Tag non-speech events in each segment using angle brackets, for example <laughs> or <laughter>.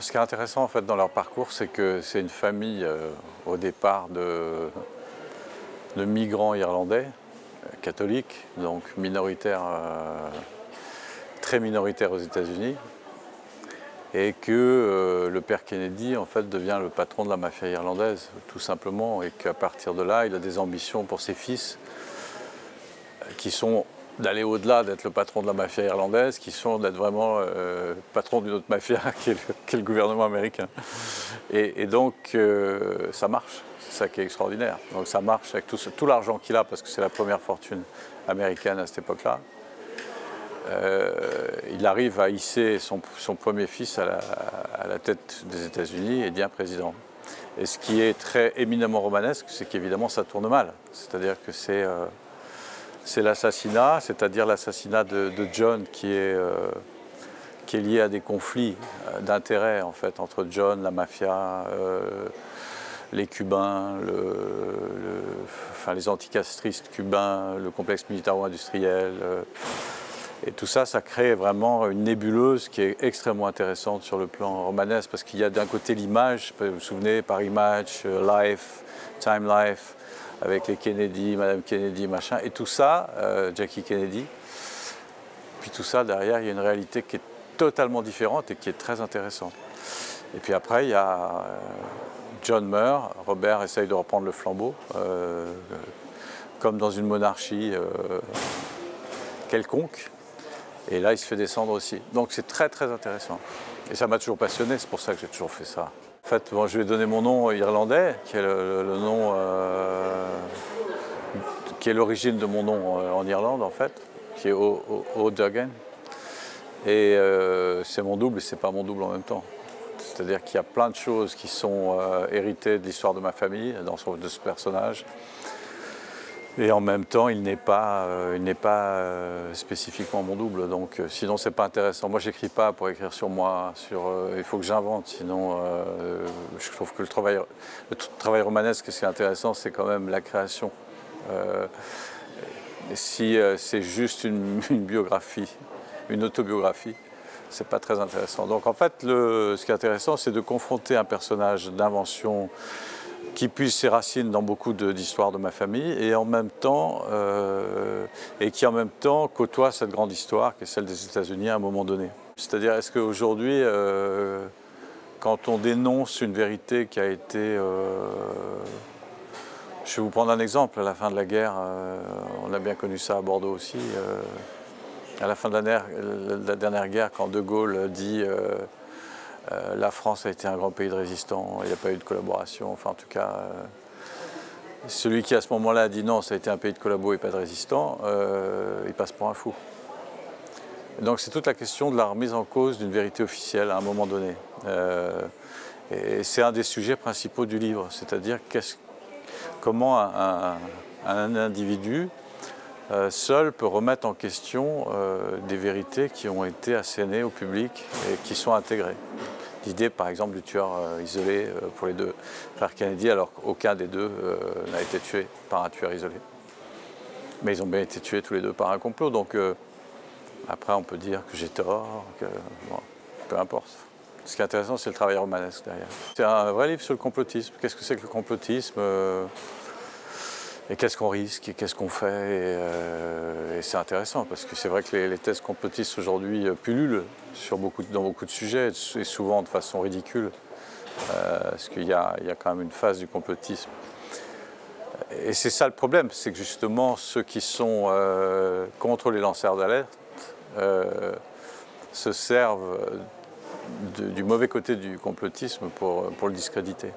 Ce qui est intéressant en fait dans leur parcours, c'est que c'est une famille euh, au départ de, migrants irlandais, euh, catholiques, donc minoritaires, euh, très minoritaires aux États-Unis, et que le père Kennedy en fait devient le patron de la mafia irlandaise, tout simplement, et qu'à partir de là, il a des ambitions pour ses fils qui sont d'aller au-delà d'être le patron de la mafia irlandaise, qui sont d'être vraiment euh, patron d'une autre mafia <laughs> qui est, le, gouvernement américain. Et, donc euh, ça marche, c'est ça qui est extraordinaire. Donc ça marche avec tout, l'argent qu'il a, parce que c'est la première fortune américaine à cette époque-là. Euh, il arrive à hisser son, premier fils à la, à la tête des États-Unis et devient président. Et ce qui est très éminemment romanesque, c'est qu'évidemment ça tourne mal. C'est-à-dire que c'est euh, c'est l'assassinat, c'est-à-dire l'assassinat de, John qui est, euh, qui est lié à des conflits euh, d'intérêts en fait entre John, la mafia, euh, les Cubains, les anticastristes cubains, le complexe militaro-industriel. et tout ça, ça crée vraiment une nébuleuse qui est extrêmement intéressante sur le plan romanesque parce qu'il y a d'un côté l'image, vous vous souvenez, Paris Match, Life, Time Life, avec les Kennedy, Madame Kennedy, machin, et tout ça, euh, Jackie Kennedy. Puis tout ça, derrière, il y a une réalité qui est totalement différente et qui est très intéressante. Et puis après, il y a euh, John meurt, Robert essaye de reprendre le flambeau, euh, comme dans une monarchie quelconque. Et là, il se fait descendre aussi. Donc c'est très très intéressant. Et ça m'a toujours passionné, c'est pour ça que j'ai toujours fait ça. En fait, je ai donné mon nom irlandais, qui est le, nom, qui est l'origine de mon nom euh, en Irlande en fait, qui est O'Duggan. Et euh, c'est mon double et c'est pas mon double en même temps. C'est-à-dire qu'il y a plein de choses qui sont euh, héritées de l'histoire de ma famille, dans son- de ce personnage. Et en même temps, il n'est pas, il n'est pas spécifiquement mon double. Donc, sinon, c'est pas intéressant. Moi, j'écris pas pour écrire sur moi. Il faut que j'invente. Sinon, je trouve que le travail, le travail romanesque, ce qui est intéressant, c'est quand même la création. Euh, si euh, c'est juste <laughs> une, biographie, une autobiographie, c'est pas très intéressant. Donc, en fait, ce qui est intéressant, c'est de confronter un personnage d'invention qui puise ses racines dans beaucoup d'histoires de, ma famille et en même temps euh, et qui en même temps côtoie cette grande histoire qui est celle des États-Unis à un moment donné. C'est-à-dire est-ce qu'aujourd'hui, quand on dénonce une vérité qui a été, je vais vous prendre un exemple. À la fin de la guerre, euh, on a bien connu ça à Bordeaux aussi. euh, à la fin de la, dernière- guerre, quand De Gaulle dit euh, la France a été un grand pays de résistants, il n'y a pas eu de collaboration. Enfin, en tout cas, celui qui à ce moment-là a dit non, ça a été un pays de collabo et pas de résistants, il passe pour un fou. Donc c'est toute la question de la remise en cause d'une vérité officielle à un moment donné. Et c'est un des sujets principaux du livre, c'est-à-dire qu'est-ce- comment un, individu euh, seul peut remettre en question euh, des vérités qui ont été assénées au public et qui sont intégrées. L'idée, par exemple, du tueur euh, isolé pour les deux frères Kennedy, alors qu'aucun des deux n'a été tué par un tueur isolé. Mais ils ont bien été tués tous les deux par un complot, donc après on peut dire que j'ai tort, que bon, peu importe. Ce qui est intéressant, c'est le travail romanesque derrière. C'est un vrai livre sur le complotisme. Qu'est-ce que c'est que le complotisme euh, et qu'est-ce qu'on risque et qu'est-ce qu'on fait. Et, euh, et c'est intéressant parce que c'est vrai que les, les thèses complotistes aujourd'hui euh, pullulent sur beaucoup, dans beaucoup de sujets et souvent de façon ridicule. Parce qu'il y y a quand même une phase du complotisme. Et c'est ça le problème, c'est que justement ceux qui sont contre les lanceurs d'alerte se servent du mauvais côté du complotisme pour, pour le discréditer.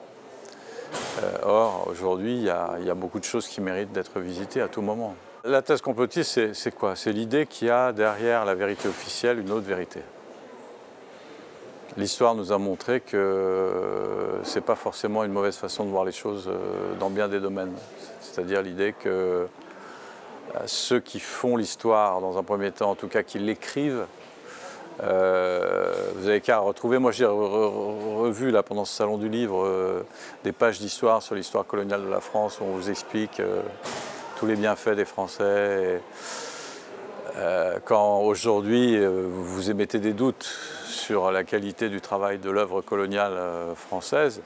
Euh, or, aujourd'hui, il y, y a beaucoup de choses qui méritent d'être visitées à tout moment. La thèse complotiste, c'est- c'est quoi? C'est l'idée qu'il y a derrière la vérité officielle une autre vérité. L'histoire nous a montré que ce n'est pas forcément une mauvaise façon de voir les choses euh, dans bien des domaines. C'est-à-dire l'idée que euh, ceux qui font l'histoire, dans un premier temps, en tout cas qui l'écrivent, euh, vous avez qu'à retrouver, moi j'ai re- re- revu là, pendant ce salon du livre euh, des pages d'histoire sur l'histoire coloniale de la France où on vous explique euh, tous les bienfaits des Français. Quand aujourd'hui vous émettez des doutes sur la qualité du travail de l'œuvre coloniale française,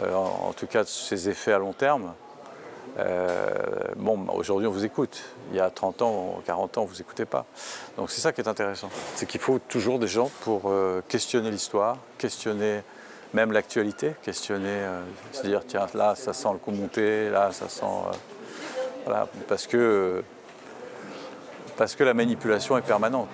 en, tout cas de ses effets à long terme, bon, aujourd'hui on vous écoute. Il y a 30 ans, 40 ans, vous n'écoutez pas. Donc c'est ça qui est intéressant. C'est qu'il faut toujours des gens pour questionner l'histoire, questionner même l'actualité, questionner, se dire tiens là ça sent le coup monter, là ça sent... voilà, parce que parce que la manipulation est permanente.